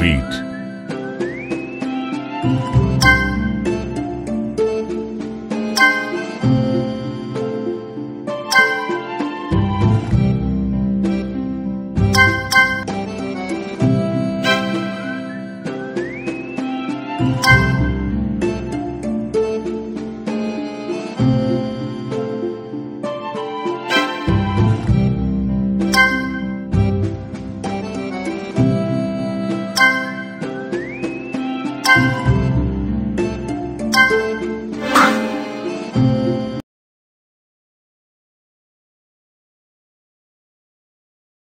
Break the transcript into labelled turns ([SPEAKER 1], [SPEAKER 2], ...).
[SPEAKER 1] sweet.